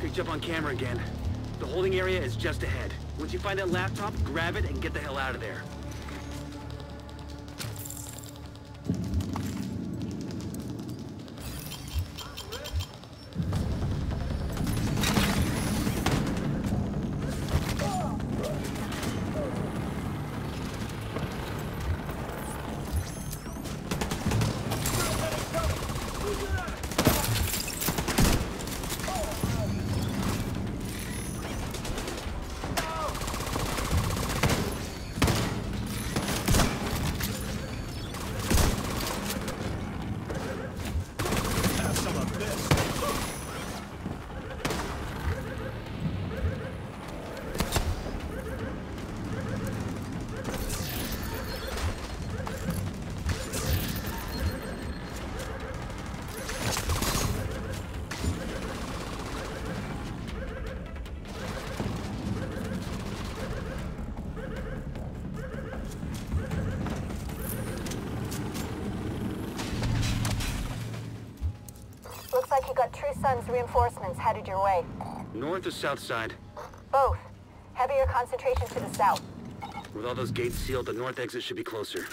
Picked you up on camera again. The holding area is just ahead. Once you find that laptop, grab it and get the hell out of there. Like you got True Sons' reinforcements headed your way. North or south side? Both. Heavier concentration to the south. With all those gates sealed, the north exit should be closer.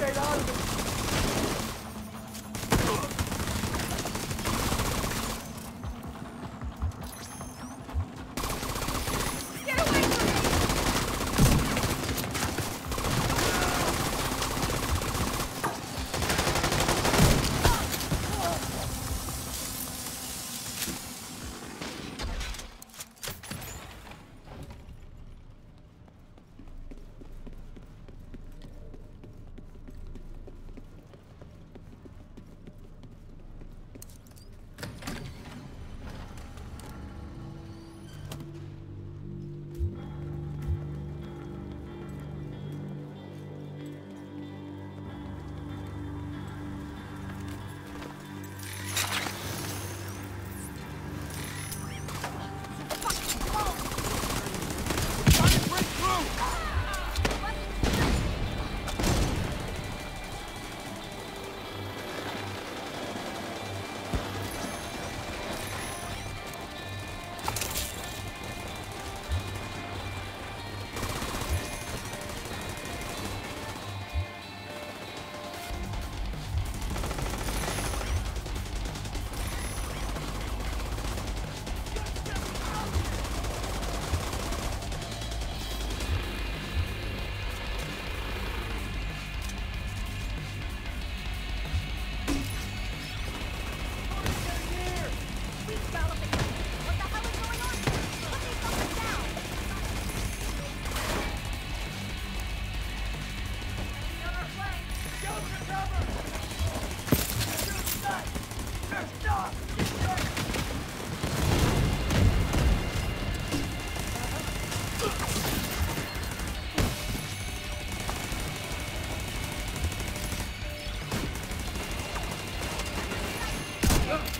chegando.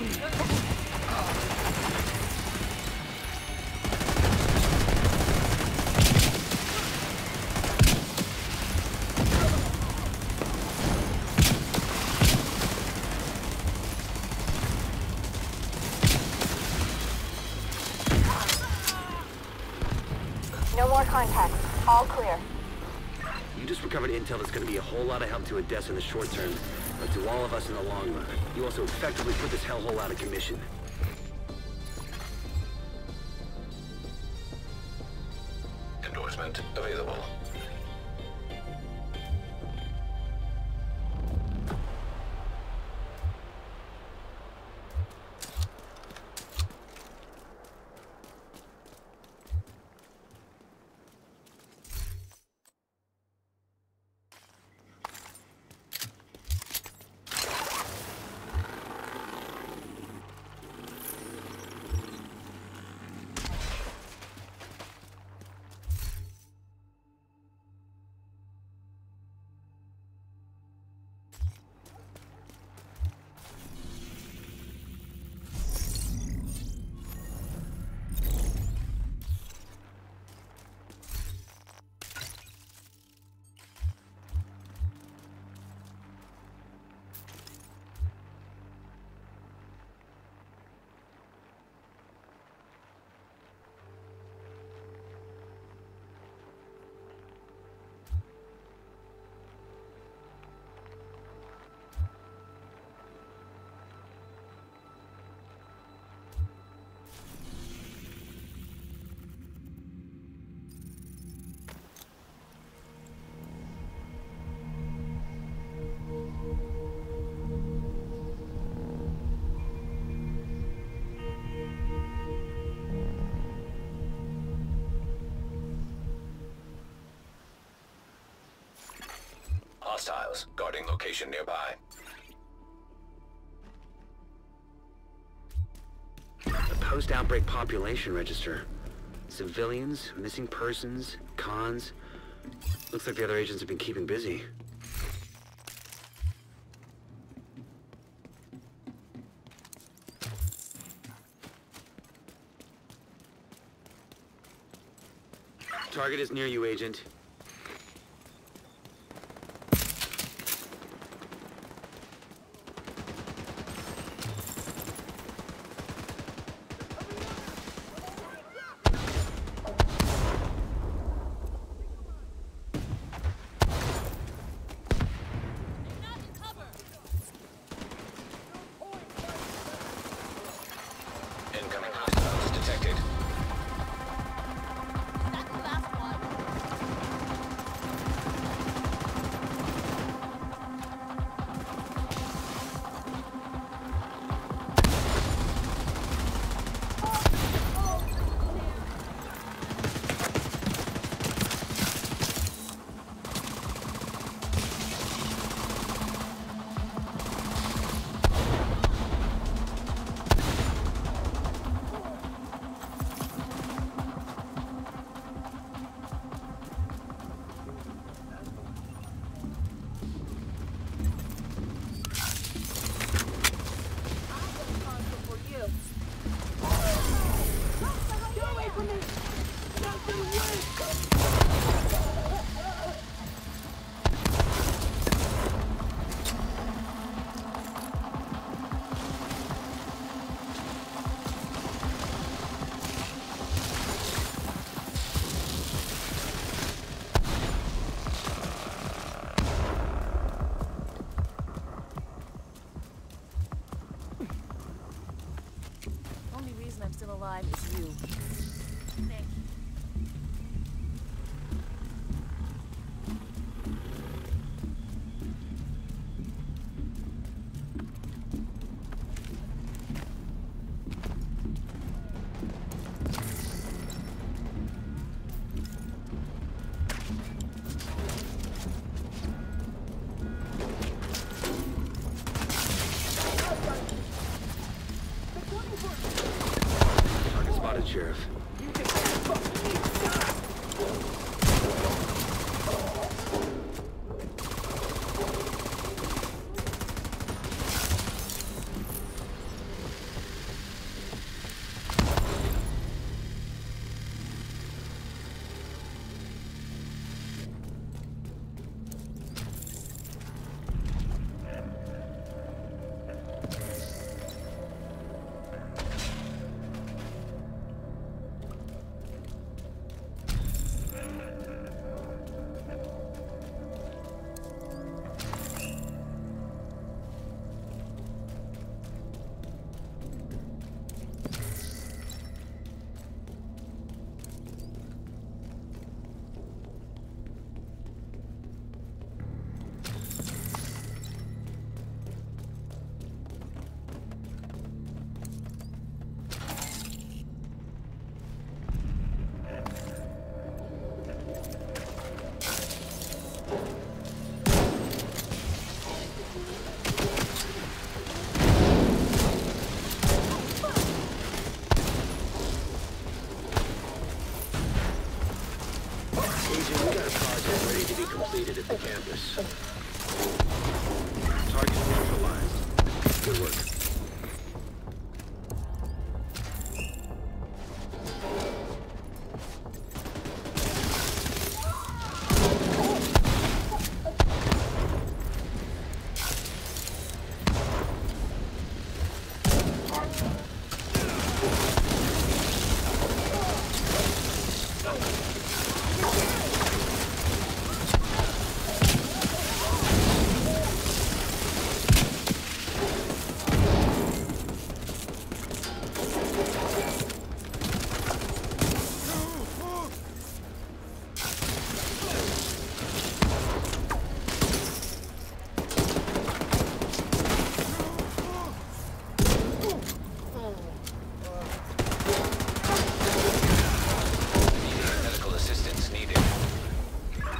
No more contacts. All clear. You just recovered intel that's going to be a whole lot of help to Odessa in the short term, but to all of us in the long run. You also effectively put this hellhole out of commission. Guarding location nearby. The post-outbreak population register. Civilians, missing persons, cons. Looks like the other agents have been keeping busy. Target is near you, Agent. Alive is you. Thank you.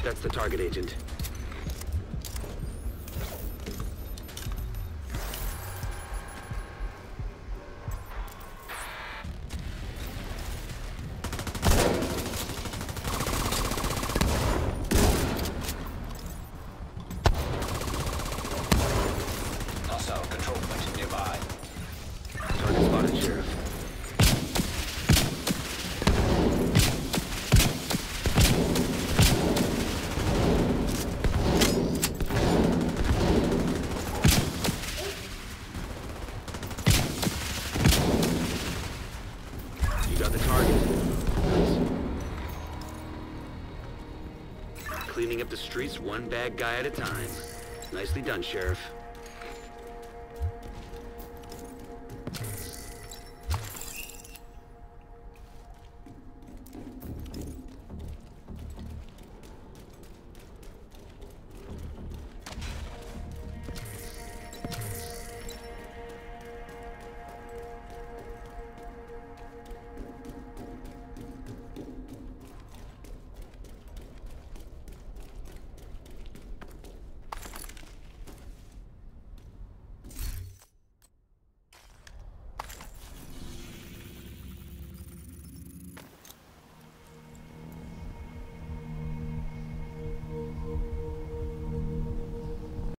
That's the target agent. The streets one bad guy at a time. Nicely done, Sheriff.